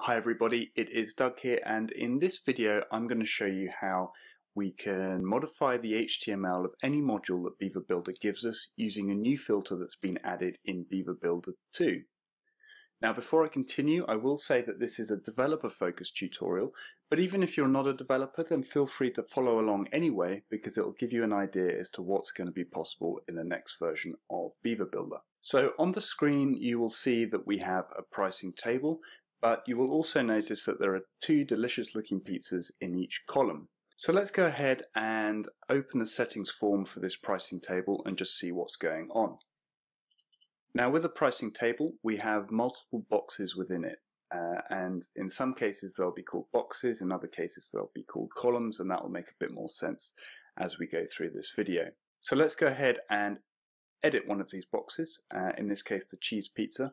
Hi everybody, it is Doug here and in this video I'm going to show you how we can modify the HTML of any module that Beaver Builder gives us using a new filter that's been added in Beaver Builder 2. Now before I continue I will say that this is a developer focused tutorial but even if you're not a developer then feel free to follow along anyway because it will give you an idea as to what's going to be possible in the next version of Beaver Builder. So on the screen you will see that we have a pricing table but you will also notice that there are two delicious looking pizzas in each column. So let's go ahead and open the settings form for this pricing table and just see what's going on. Now with a pricing table, we have multiple boxes within it. Uh, and in some cases they'll be called boxes, in other cases they'll be called columns, and that will make a bit more sense as we go through this video. So let's go ahead and edit one of these boxes, uh, in this case the cheese pizza,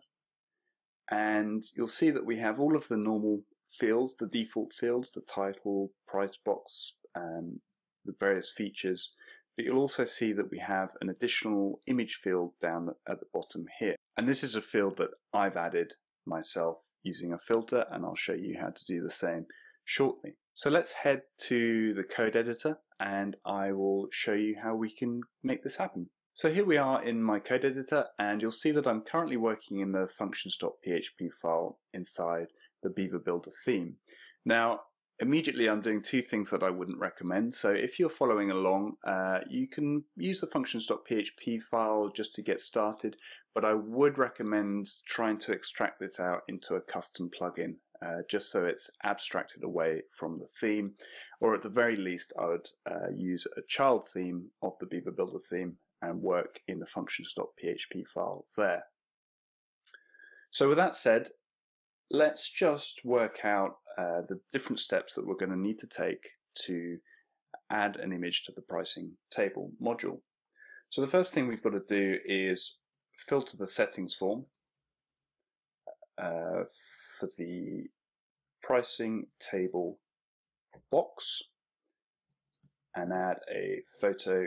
and you'll see that we have all of the normal fields, the default fields, the title, price box, um, the various features, but you'll also see that we have an additional image field down at the bottom here. And this is a field that I've added myself using a filter, and I'll show you how to do the same shortly. So let's head to the code editor and I will show you how we can make this happen. So here we are in my code editor and you'll see that I'm currently working in the functions.php file inside the Beaver Builder theme. Now immediately I'm doing two things that I wouldn't recommend. So if you're following along, uh, you can use the functions.php file just to get started, but I would recommend trying to extract this out into a custom plugin, uh, just so it's abstracted away from the theme, or at the very least I would uh, use a child theme of the Beaver Builder theme and work in the functions.php file there. So with that said, let's just work out uh, the different steps that we're going to need to take to add an image to the pricing table module. So the first thing we've got to do is filter the settings form uh, for the pricing table box and add a photo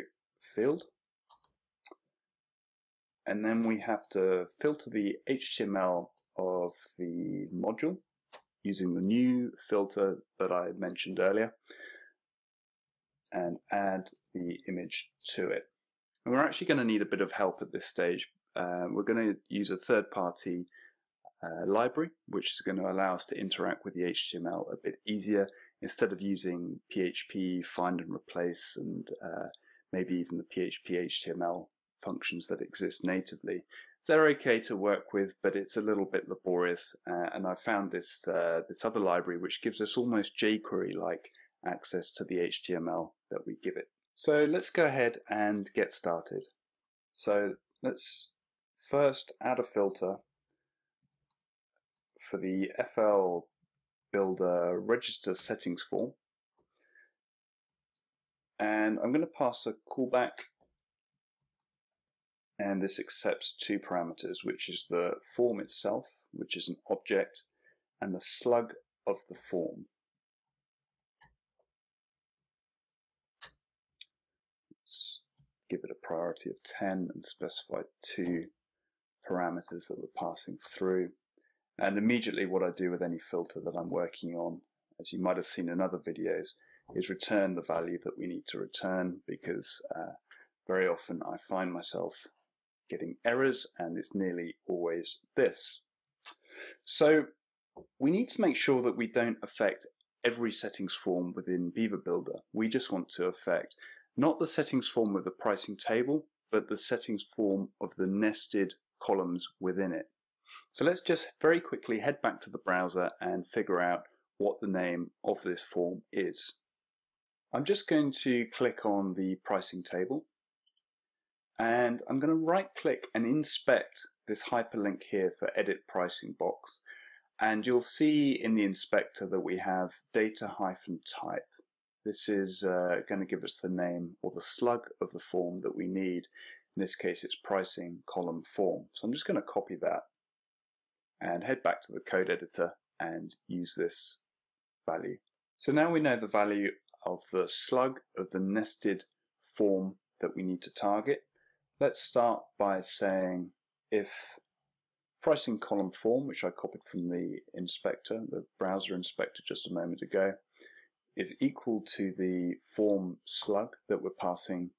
field and then we have to filter the HTML of the module using the new filter that I mentioned earlier and add the image to it. And we're actually going to need a bit of help at this stage. Uh, we're going to use a third-party uh, library which is going to allow us to interact with the HTML a bit easier instead of using PHP find and replace and uh, maybe even the PHP HTML functions that exist natively. They're okay to work with, but it's a little bit laborious. Uh, and I found this uh, this other library which gives us almost jQuery-like access to the HTML that we give it. So let's go ahead and get started. So let's first add a filter for the FL Builder register settings form. And I'm going to pass a callback and this accepts two parameters, which is the form itself, which is an object, and the slug of the form. Let's give it a priority of 10 and specify two parameters that we're passing through. And immediately what I do with any filter that I'm working on, as you might have seen in other videos, is return the value that we need to return because uh, very often I find myself getting errors, and it's nearly always this. So we need to make sure that we don't affect every settings form within Beaver Builder. We just want to affect not the settings form of the pricing table, but the settings form of the nested columns within it. So let's just very quickly head back to the browser and figure out what the name of this form is. I'm just going to click on the pricing table and I'm going to right click and inspect this hyperlink here for edit pricing box and you'll see in the inspector that we have data hyphen type. This is uh, going to give us the name or the slug of the form that we need. In this case it's pricing column form. So I'm just going to copy that and head back to the code editor and use this value. So now we know the value of the slug of the nested form that we need to target. Let's start by saying if pricing column form, which I copied from the inspector, the browser inspector just a moment ago, is equal to the form slug that we're passing,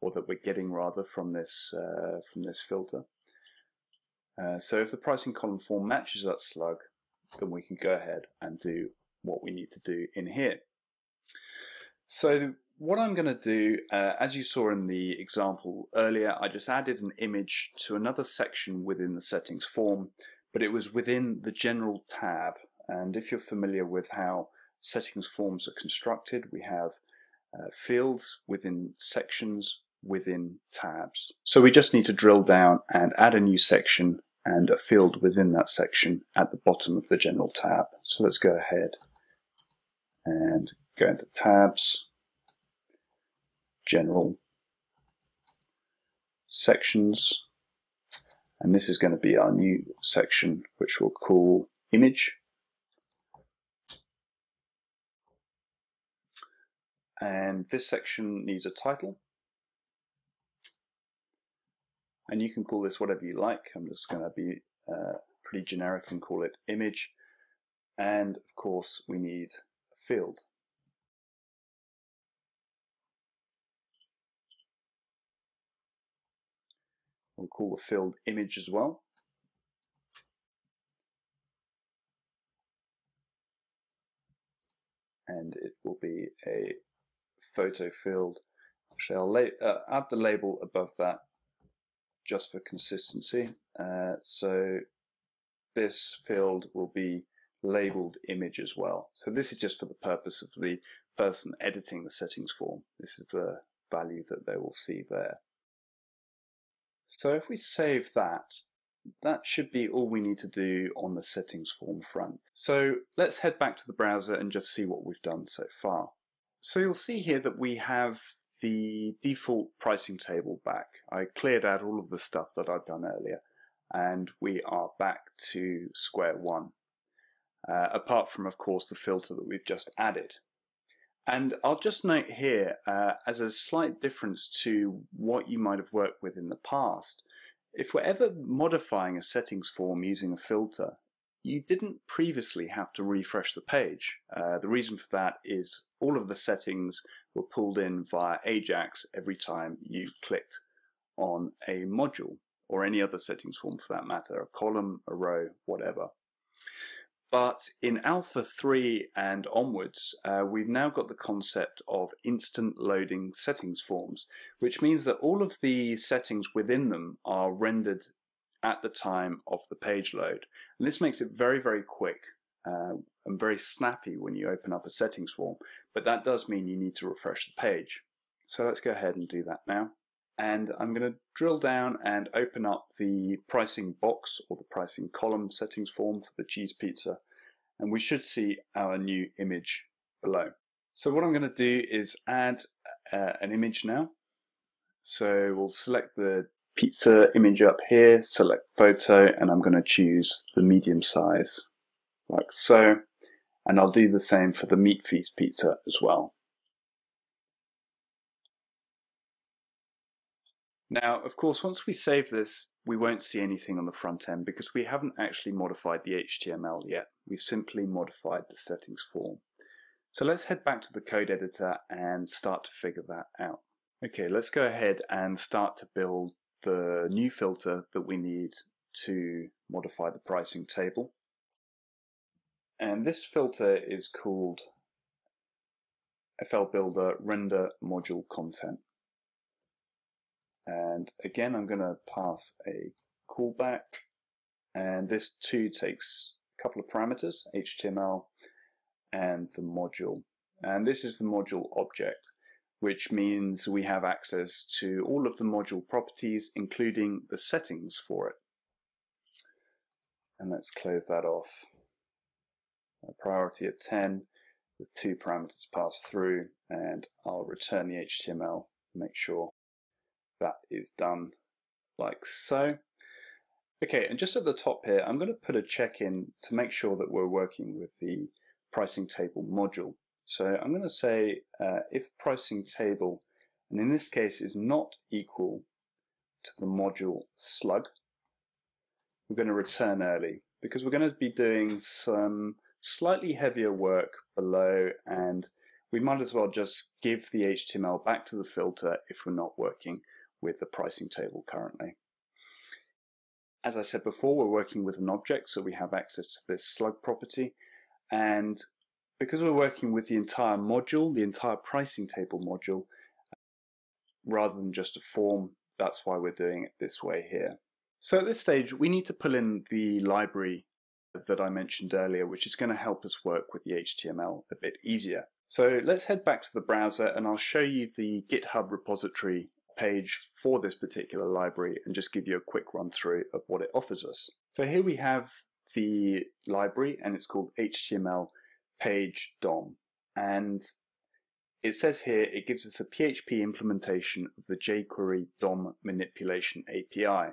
or that we're getting rather from this uh, from this filter. Uh, so if the pricing column form matches that slug, then we can go ahead and do what we need to do in here. So what I'm going to do, uh, as you saw in the example earlier, I just added an image to another section within the settings form, but it was within the general tab. And if you're familiar with how settings forms are constructed, we have uh, fields within sections within tabs. So we just need to drill down and add a new section and a field within that section at the bottom of the general tab. So let's go ahead and go into tabs general sections. And this is going to be our new section, which we'll call image. And this section needs a title. And you can call this whatever you like. I'm just going to be uh, pretty generic and call it image. And of course, we need a field. We'll call the field image as well. And it will be a photo field. Actually, I'll uh, add the label above that just for consistency. Uh, so this field will be labeled image as well. So this is just for the purpose of the person editing the settings form. This is the value that they will see there. So if we save that, that should be all we need to do on the settings form front. So let's head back to the browser and just see what we've done so far. So you'll see here that we have the default pricing table back. I cleared out all of the stuff that I'd done earlier and we are back to square one. Uh, apart from, of course, the filter that we've just added. And I'll just note here, uh, as a slight difference to what you might have worked with in the past, if we're ever modifying a settings form using a filter, you didn't previously have to refresh the page. Uh, the reason for that is all of the settings were pulled in via Ajax every time you clicked on a module or any other settings form for that matter, a column, a row, whatever. But in Alpha 3 and onwards, uh, we've now got the concept of instant loading settings forms, which means that all of the settings within them are rendered at the time of the page load. And this makes it very, very quick uh, and very snappy when you open up a settings form, but that does mean you need to refresh the page. So let's go ahead and do that now and I'm going to drill down and open up the pricing box or the pricing column settings form for the cheese pizza and we should see our new image below. So what I'm going to do is add uh, an image now. So we'll select the pizza image up here, select photo, and I'm going to choose the medium size like so. And I'll do the same for the meat feast pizza as well. Now, of course, once we save this, we won't see anything on the front end because we haven't actually modified the HTML yet. We've simply modified the settings form. So let's head back to the code editor and start to figure that out. Okay, let's go ahead and start to build the new filter that we need to modify the pricing table. And this filter is called FL Builder Render Module Content. And again, I'm going to pass a callback. And this too takes a couple of parameters, HTML and the module. And this is the module object, which means we have access to all of the module properties, including the settings for it. And let's close that off. A priority of 10 with two parameters passed through, and I'll return the HTML, make sure that is done like so. Okay, and just at the top here, I'm going to put a check in to make sure that we're working with the pricing table module. So I'm going to say uh, if pricing table, and in this case is not equal to the module slug, we're going to return early because we're going to be doing some slightly heavier work below and we might as well just give the HTML back to the filter if we're not working with the pricing table currently. As I said before, we're working with an object, so we have access to this slug property. And because we're working with the entire module, the entire pricing table module, rather than just a form, that's why we're doing it this way here. So at this stage, we need to pull in the library that I mentioned earlier, which is going to help us work with the HTML a bit easier. So let's head back to the browser and I'll show you the GitHub repository page for this particular library and just give you a quick run through of what it offers us. So here we have the library and it's called HTML page DOM. And it says here it gives us a PHP implementation of the jQuery DOM manipulation API.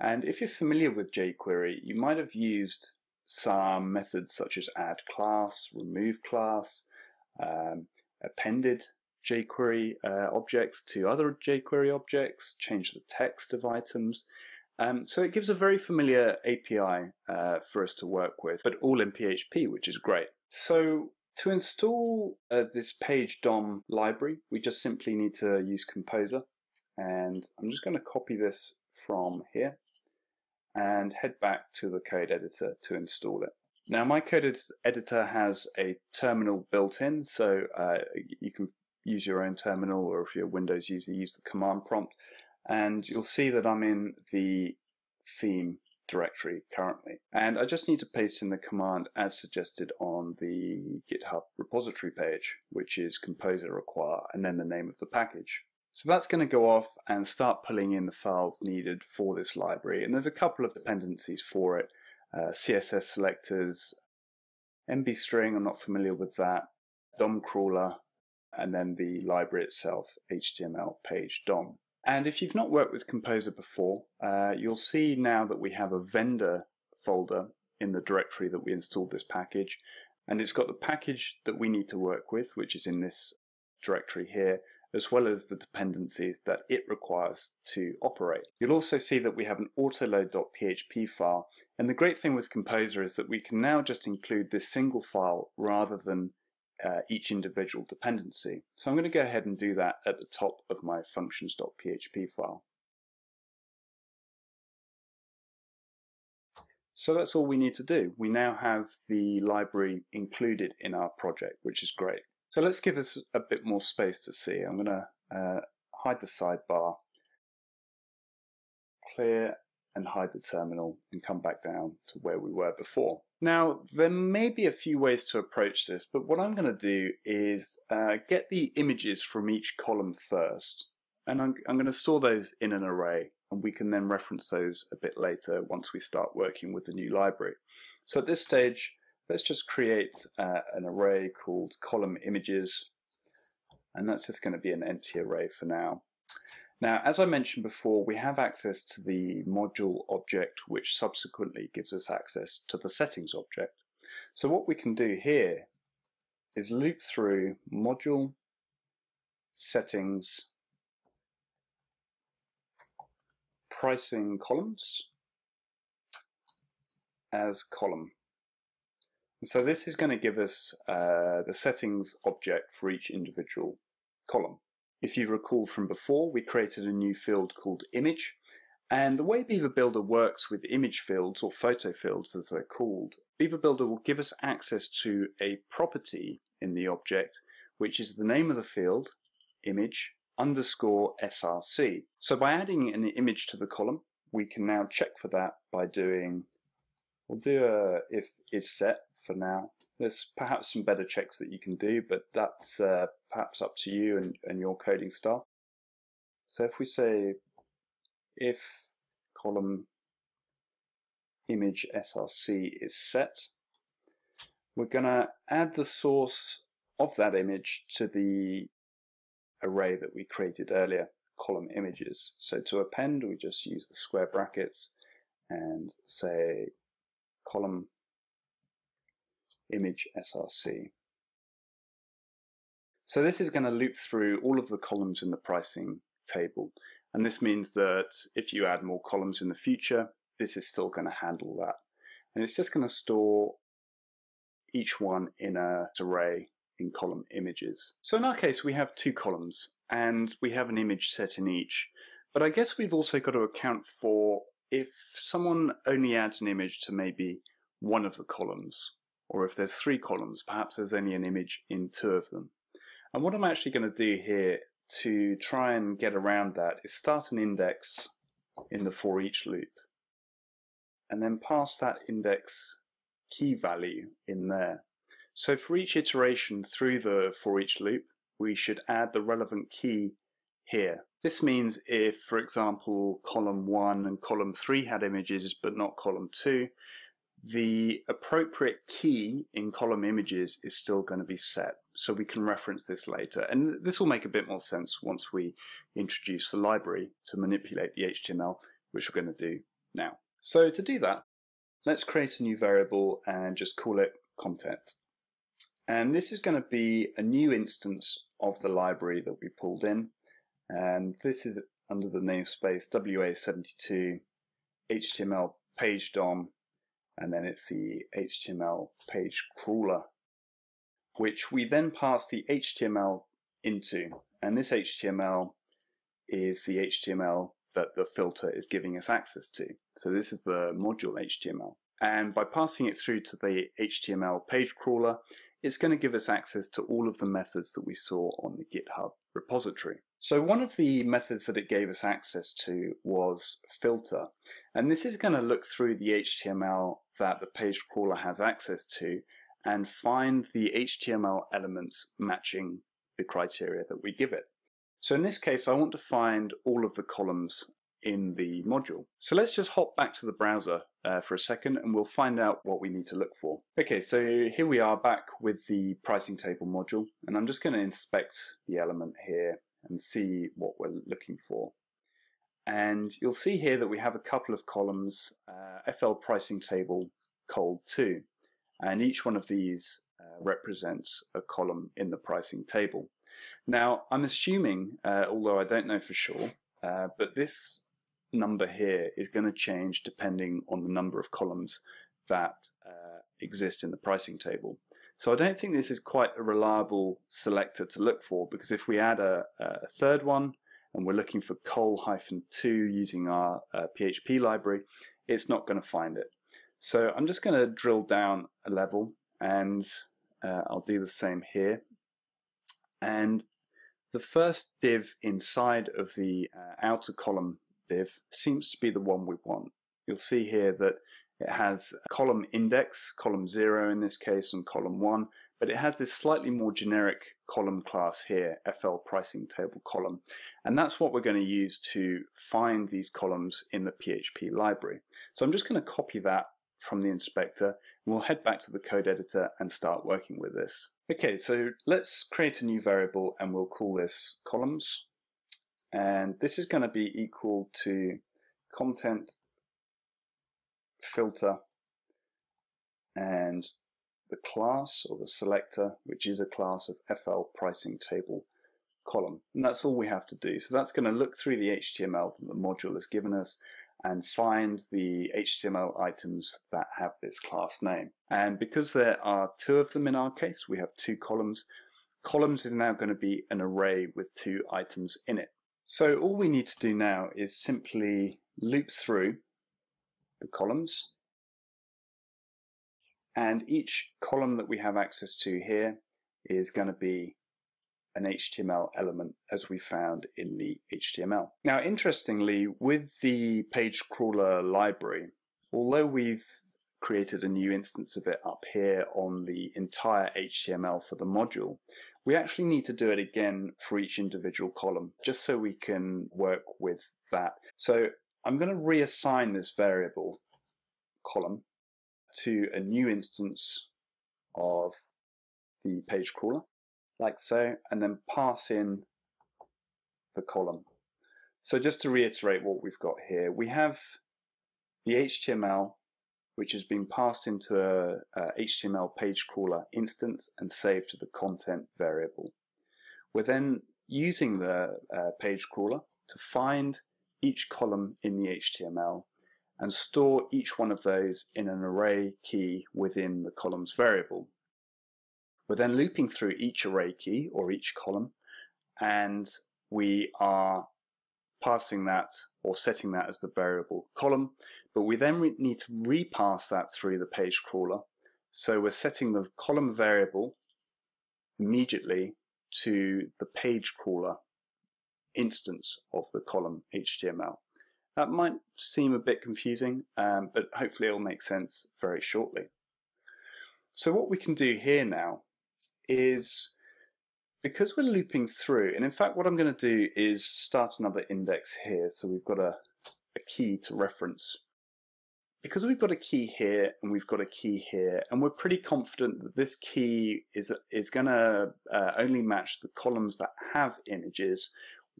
And if you're familiar with jQuery, you might have used some methods such as add class, remove class, um, appended jQuery uh, objects to other jQuery objects, change the text of items. Um, so it gives a very familiar API uh, for us to work with, but all in PHP, which is great. So to install uh, this page DOM library, we just simply need to use Composer. And I'm just going to copy this from here and head back to the code editor to install it. Now my code editor has a terminal built in, so uh, you can use your own terminal or if you're a Windows user, use the command prompt. And you'll see that I'm in the theme directory currently. And I just need to paste in the command as suggested on the GitHub repository page, which is composer require and then the name of the package. So that's going to go off and start pulling in the files needed for this library. And there's a couple of dependencies for it. Uh, CSS selectors, MB string, I'm not familiar with that, DOM crawler, and then the library itself, HTML page DOM. And if you've not worked with Composer before, uh, you'll see now that we have a vendor folder in the directory that we installed this package. And it's got the package that we need to work with, which is in this directory here, as well as the dependencies that it requires to operate. You'll also see that we have an autoload.php file. And the great thing with Composer is that we can now just include this single file rather than uh, each individual dependency. So I'm going to go ahead and do that at the top of my functions.php file. So that's all we need to do. We now have the library included in our project, which is great. So let's give us a bit more space to see. I'm going to uh, hide the sidebar, clear and hide the terminal and come back down to where we were before. Now, there may be a few ways to approach this, but what I'm going to do is uh, get the images from each column first, and I'm, I'm going to store those in an array, and we can then reference those a bit later once we start working with the new library. So at this stage, let's just create uh, an array called column images, and that's just going to be an empty array for now. Now, as I mentioned before, we have access to the module object, which subsequently gives us access to the settings object. So what we can do here is loop through module, settings, pricing columns as column. And so this is going to give us uh, the settings object for each individual column. If you recall from before, we created a new field called image. And the way Beaver Builder works with image fields, or photo fields as they're called, Beaver Builder will give us access to a property in the object, which is the name of the field, image, underscore src. So by adding an image to the column, we can now check for that by doing, we'll do a if is set for now. There's perhaps some better checks that you can do, but that's uh, perhaps up to you and, and your coding style. So if we say if column image src is set, we're going to add the source of that image to the array that we created earlier, column images. So to append, we just use the square brackets and say column image src. So this is going to loop through all of the columns in the pricing table. And this means that if you add more columns in the future, this is still going to handle that. And it's just going to store each one in a array in column images. So in our case, we have two columns and we have an image set in each. But I guess we've also got to account for if someone only adds an image to maybe one of the columns, or if there's three columns, perhaps there's only an image in two of them. And what I'm actually going to do here to try and get around that is start an index in the for each loop and then pass that index key value in there. So for each iteration through the for each loop, we should add the relevant key here. This means if, for example, column 1 and column 3 had images but not column 2, the appropriate key in column images is still going to be set. So we can reference this later. And this will make a bit more sense once we introduce the library to manipulate the HTML, which we're going to do now. So to do that, let's create a new variable and just call it content. And this is going to be a new instance of the library that we pulled in. And this is under the namespace WA72 HTML page DOM, and then it's the HTML page crawler, which we then pass the HTML into. And this HTML is the HTML that the filter is giving us access to. So this is the module HTML. And by passing it through to the HTML page crawler, it's going to give us access to all of the methods that we saw on the GitHub repository. So one of the methods that it gave us access to was filter. And this is going to look through the HTML that the page crawler has access to and find the HTML elements matching the criteria that we give it. So in this case, I want to find all of the columns in the module. So let's just hop back to the browser uh, for a second and we'll find out what we need to look for. Okay, so here we are back with the pricing table module and I'm just going to inspect the element here and see what we're looking for. And you'll see here that we have a couple of columns, uh, FL pricing table col 2 and each one of these uh, represents a column in the pricing table. Now I'm assuming, uh, although I don't know for sure, uh, but this number here is going to change depending on the number of columns that uh, exist in the pricing table. So I don't think this is quite a reliable selector to look for because if we add a, a third one and we're looking for col-2 using our uh, PHP library, it's not going to find it. So I'm just going to drill down a level and uh, I'll do the same here. And the first div inside of the uh, outer column div seems to be the one we want. You'll see here that it has column index, column 0 in this case, and column 1, but it has this slightly more generic column class here, FL pricing table column. And that's what we're going to use to find these columns in the PHP library. So I'm just going to copy that from the inspector, we'll head back to the code editor and start working with this. Okay, so let's create a new variable and we'll call this columns and this is going to be equal to content filter and the class or the selector which is a class of FL pricing table column. And that's all we have to do. So that's going to look through the HTML that the module has given us and find the HTML items that have this class name. And because there are two of them in our case we have two columns. Columns is now going to be an array with two items in it. So all we need to do now is simply loop through the columns and each column that we have access to here is going to be an HTML element as we found in the HTML. Now interestingly with the page crawler library although we've created a new instance of it up here on the entire HTML for the module we actually need to do it again for each individual column, just so we can work with that. So I'm going to reassign this variable column to a new instance of the page crawler, like so, and then pass in the column. So just to reiterate what we've got here, we have the HTML which has been passed into a, a HTML page crawler instance and saved to the content variable. We're then using the uh, page crawler to find each column in the HTML and store each one of those in an array key within the columns variable. We're then looping through each array key or each column and we are passing that or setting that as the variable column, but we then need to repass that through the page crawler. So we're setting the column variable immediately to the page crawler instance of the column HTML. That might seem a bit confusing, um, but hopefully it'll make sense very shortly. So what we can do here now is because we're looping through, and in fact what I'm going to do is start another index here, so we've got a, a key to reference. Because we've got a key here and we've got a key here, and we're pretty confident that this key is, is going to uh, only match the columns that have images,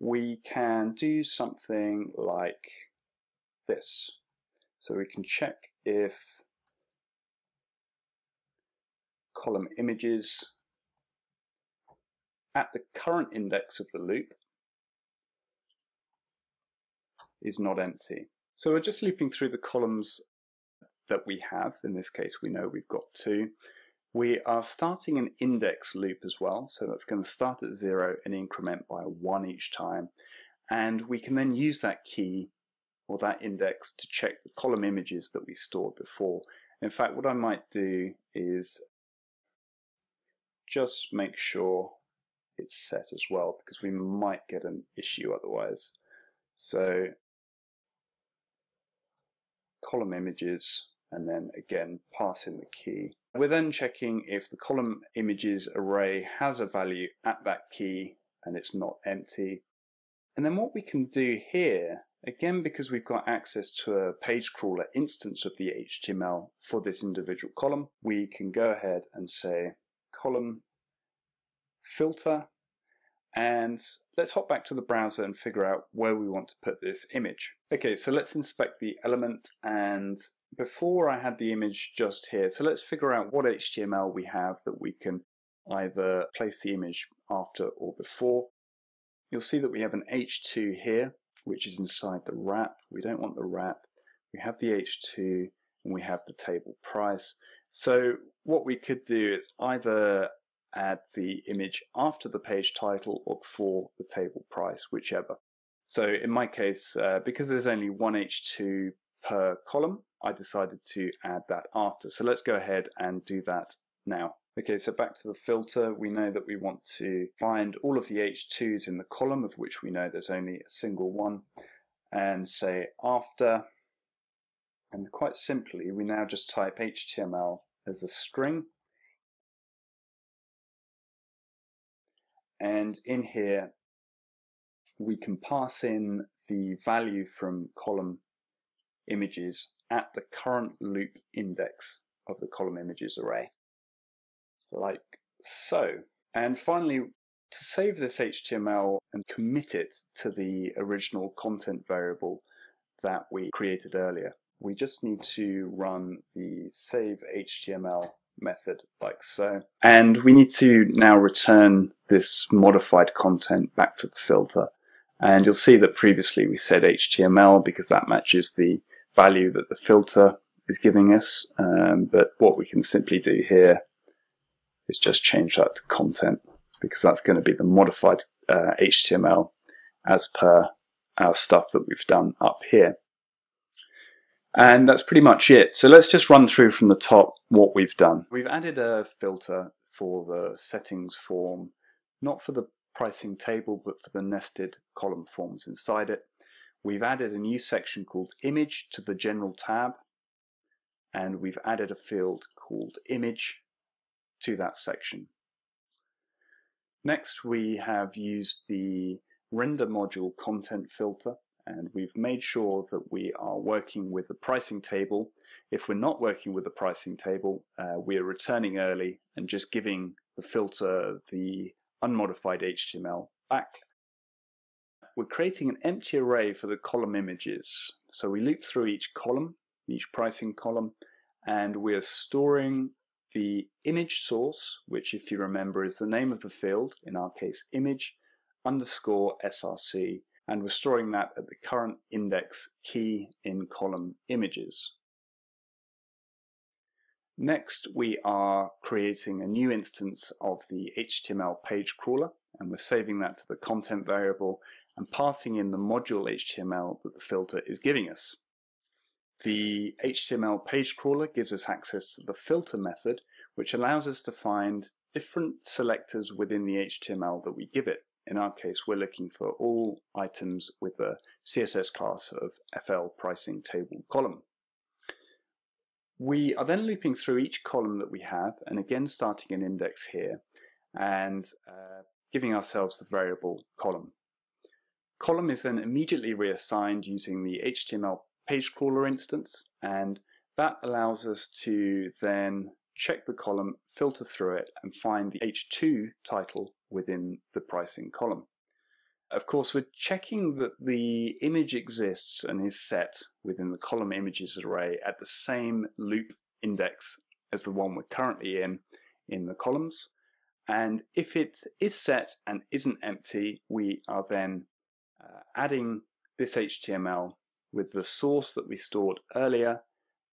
we can do something like this. So we can check if column images at the current index of the loop is not empty. So we're just looping through the columns that we have. In this case, we know we've got two. We are starting an index loop as well. So that's going to start at zero and increment by one each time. And we can then use that key or that index to check the column images that we stored before. In fact, what I might do is just make sure it's set as well because we might get an issue otherwise. So column images and then again pass in the key. We're then checking if the column images array has a value at that key and it's not empty. And then what we can do here, again because we've got access to a page crawler instance of the HTML for this individual column, we can go ahead and say column filter and let's hop back to the browser and figure out where we want to put this image. Okay, so let's inspect the element and before I had the image just here, so let's figure out what HTML we have that we can either place the image after or before. You'll see that we have an H2 here, which is inside the wrap. We don't want the wrap. We have the H2 and we have the table price. So what we could do is either add the image after the page title or before the table price, whichever. So in my case, uh, because there's only one H2 per column, I decided to add that after. So let's go ahead and do that now. Okay, so back to the filter, we know that we want to find all of the H2s in the column, of which we know there's only a single one, and say after, and quite simply, we now just type HTML as a string, And in here, we can pass in the value from column images at the current loop index of the column images array, like so. And finally, to save this HTML and commit it to the original content variable that we created earlier, we just need to run the save HTML method like so. And we need to now return this modified content back to the filter. And you'll see that previously we said HTML because that matches the value that the filter is giving us. Um, but what we can simply do here is just change that to content because that's going to be the modified uh, HTML as per our stuff that we've done up here. And that's pretty much it. So let's just run through from the top what we've done. We've added a filter for the settings form, not for the pricing table, but for the nested column forms inside it. We've added a new section called image to the general tab, and we've added a field called image to that section. Next, we have used the render module content filter and we've made sure that we are working with the pricing table. If we're not working with the pricing table, uh, we are returning early and just giving the filter the unmodified HTML back. We're creating an empty array for the column images. So we loop through each column, each pricing column, and we're storing the image source, which if you remember is the name of the field, in our case image, underscore src, and we're storing that at the current index key in column images. Next, we are creating a new instance of the HTML page crawler, and we're saving that to the content variable and passing in the module HTML that the filter is giving us. The HTML page crawler gives us access to the filter method, which allows us to find different selectors within the HTML that we give it. In our case, we're looking for all items with a CSS class of FL pricing table column. We are then looping through each column that we have, and again starting an index here, and uh, giving ourselves the variable column. Column is then immediately reassigned using the HTML page crawler instance, and that allows us to then check the column, filter through it, and find the H2 title within the pricing column. Of course, we're checking that the image exists and is set within the column images array at the same loop index as the one we're currently in in the columns. And if it is set and isn't empty, we are then uh, adding this HTML with the source that we stored earlier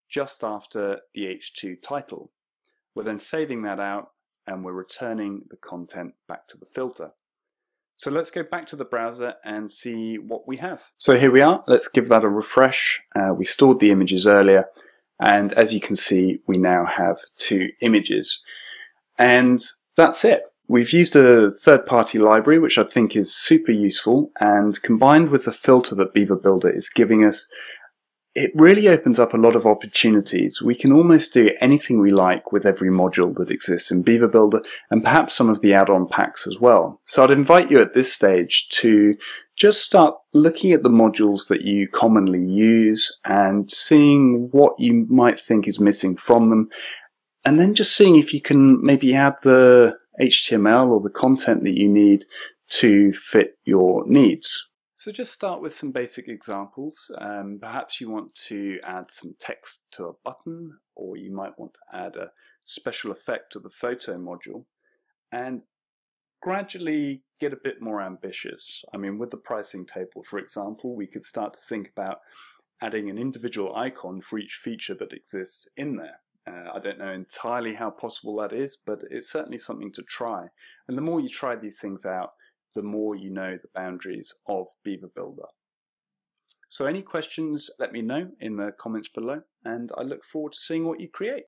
just after the H2 title. We're then saving that out and we're returning the content back to the filter. So let's go back to the browser and see what we have. So here we are. Let's give that a refresh. Uh, we stored the images earlier. And as you can see, we now have two images. And that's it. We've used a third-party library, which I think is super useful, and combined with the filter that Beaver Builder is giving us, it really opens up a lot of opportunities. We can almost do anything we like with every module that exists in Beaver Builder and perhaps some of the add-on packs as well. So I'd invite you at this stage to just start looking at the modules that you commonly use and seeing what you might think is missing from them and then just seeing if you can maybe add the HTML or the content that you need to fit your needs. So just start with some basic examples. Um, perhaps you want to add some text to a button, or you might want to add a special effect to the photo module, and gradually get a bit more ambitious. I mean, with the pricing table, for example, we could start to think about adding an individual icon for each feature that exists in there. Uh, I don't know entirely how possible that is, but it's certainly something to try. And the more you try these things out, the more you know the boundaries of Beaver Builder. So any questions, let me know in the comments below, and I look forward to seeing what you create.